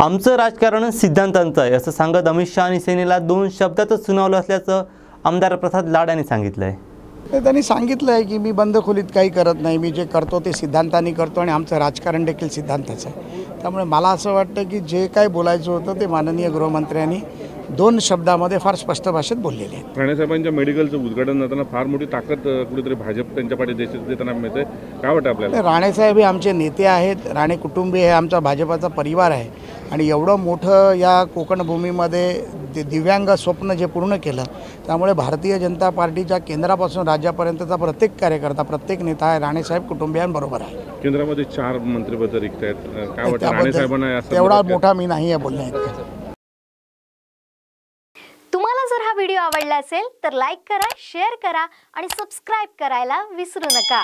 आमचं राजकारण सिद्धांतांचं आहे. असं सांगत अमित शहा आणि सेनेला दोन शब्दातच सुनावलं असल्याचं आमदार प्रसाद लाड यांनी सांगितलं आहे तर त्यांनी सांगितलं आहे की मी बंद खोलीत काही करत नाही. मी जे करतो ते सिद्धांताने करतो आणि आमचं राजकारण देखील सिद्धांताचं आहे. त्यामुळे मला असं वाटतं की जे काय बोलायचं होतं ते माननीय गृहमंत्र्यांनी दोन शब्दामध्ये फार स्पष्ट भाषेत बोललेले आहेत. राणेसाहेबांच्या मेडिकलचं उद्घाटन होताना फार मोठी ताकद कुठेतरी भाजप त्यांच्या पाठी देश देताना मिळते. काय वाटतं आपल्याला? राणेसाहेब हे आमचे नेते आहेत. राणे कुटुंबीय हे आमचा भाजपाचा परिवार आहे. आणि एवढं मोठं या कोकण भूमीमध्ये दि- दिव्यांग स्वप्न जे पूर्ण केलं त्यामुळे भारतीय जनता पार्टीच्या केंद्रापासून राज्यापर्यंतचा प्रत्येक कार्यकर्ता प्रत्येक नेता आहे. राणेसाहेब कुटुंबियांबरोबर आहे. केंद्रामध्ये चार मंत्रिपद रिक्त आहेत. काय वाटतं राणेसाहेबांना तेवढा मोठा मी नाही आहे तुम्हाला जर हा व्हिडिओ आवडला असेल तर लाईक करा शेअर करा आणि सबस्क्राईब करायला विसरू नका.